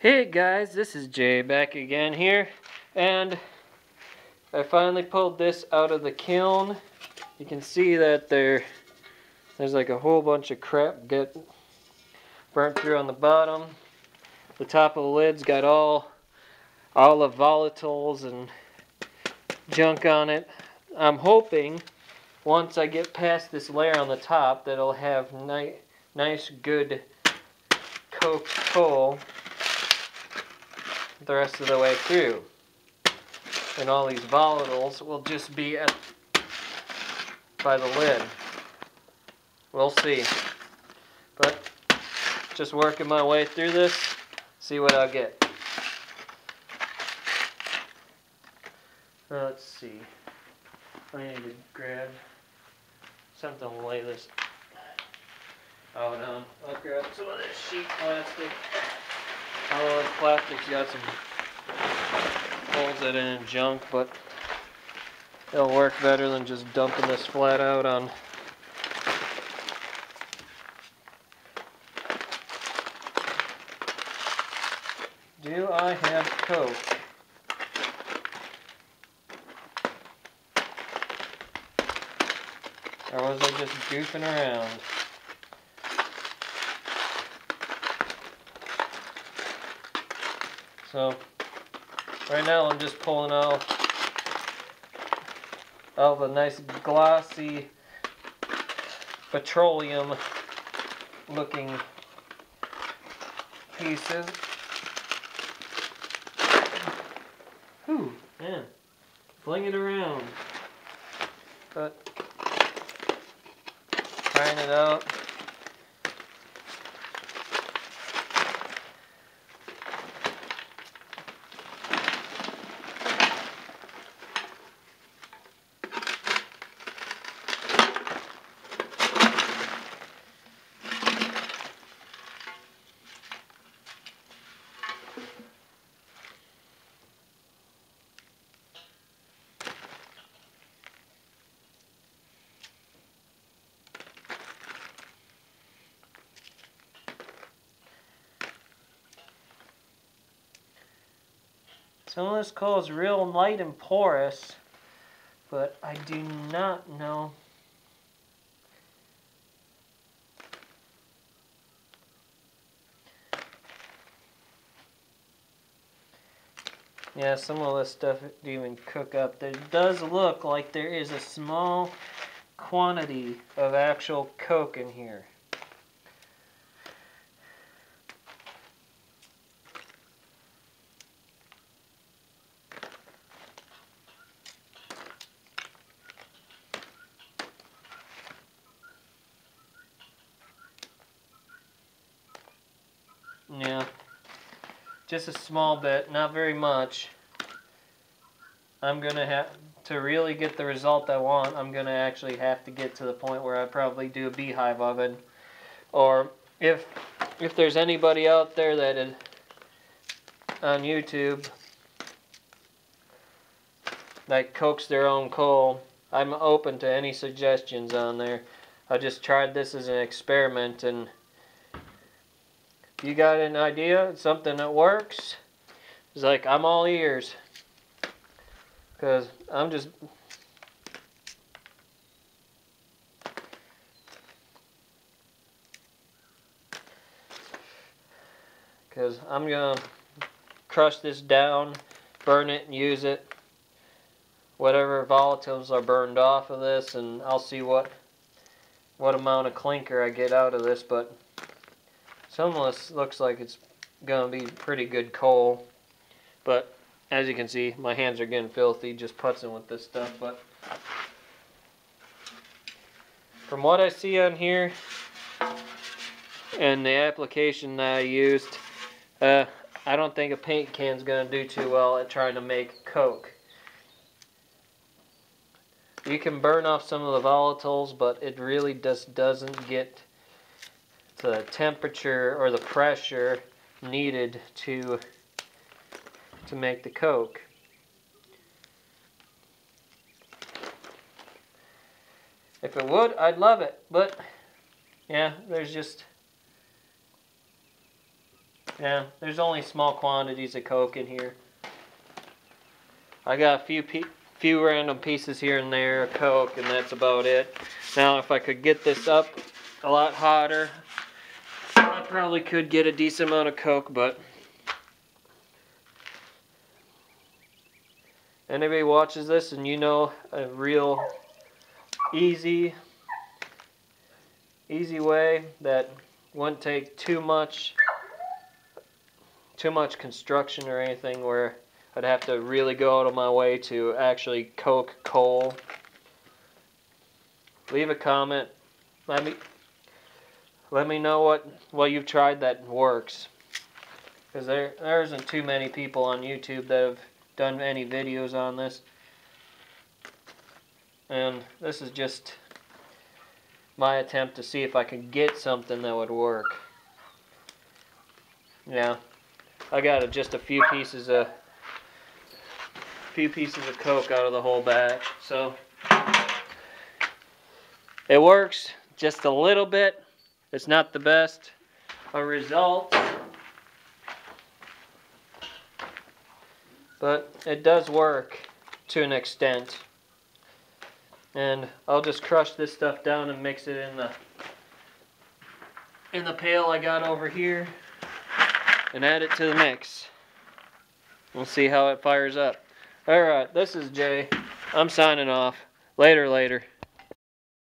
Hey guys, this is Jay back again here, and I finally pulled this out of the kiln. You can see that there, there's like a whole bunch of crap get burnt through on the bottom. The top of the lid's got all, all the volatiles and junk on it. I'm hoping once I get past this layer on the top that it'll have ni nice good coke coal the rest of the way through. And all these volatiles will just be at by the lid. We'll see. But just working my way through this, see what I'll get. Uh, let's see. I need to grab something to lay this oh, out on. I'll grab some of this sheet plastic. Oh, this plastic's got some holes in it and junk, but it'll work better than just dumping this flat out on Do I have Coke? Or was I just goofing around? So right now I'm just pulling out all the nice glossy petroleum looking pieces. Ooh, man. Fling it around. But trying it out. Some of this coal is real light and porous, but I do not know. Yeah, some of this stuff didn't even cook up. There does look like there is a small quantity of actual coke in here. Yeah. Just a small bit, not very much. I'm going to have to really get the result I want. I'm going to actually have to get to the point where I probably do a beehive oven. Or if if there's anybody out there that is on YouTube that cooks their own coal, I'm open to any suggestions on there. I just tried this as an experiment and you got an idea, something that works, it's like I'm all ears. Because I'm just because I'm going to crush this down, burn it and use it. Whatever volatiles are burned off of this and I'll see what what amount of clinker I get out of this, but some of this looks like it's going to be pretty good coal. But as you can see, my hands are getting filthy just putzing with this stuff. But from what I see on here and the application that I used, uh, I don't think a paint can is going to do too well at trying to make Coke. You can burn off some of the volatiles, but it really just doesn't get the temperature or the pressure needed to to make the coke. If it would, I'd love it, but yeah, there's just Yeah, there's only small quantities of Coke in here. I got a few few random pieces here and there of Coke, and that's about it. Now, if I could get this up a lot hotter, I probably could get a decent amount of Coke, but anybody watches this and you know a real easy easy way that wouldn't take too much too much construction or anything where I'd have to really go out of my way to actually coke coal. Leave a comment. Let me let me know what what you've tried that works. Because there there isn't too many people on YouTube that have done any videos on this. And this is just my attempt to see if I could get something that would work. Yeah, I got just a few pieces of few pieces of coke out of the whole batch, so it works just a little bit. It's not the best a result, but it does work to an extent. And I'll just crush this stuff down and mix it in the in the pail I got over here and add it to the mix. We'll see how it fires up. Alright, this is Jay. I'm signing off. Later, later.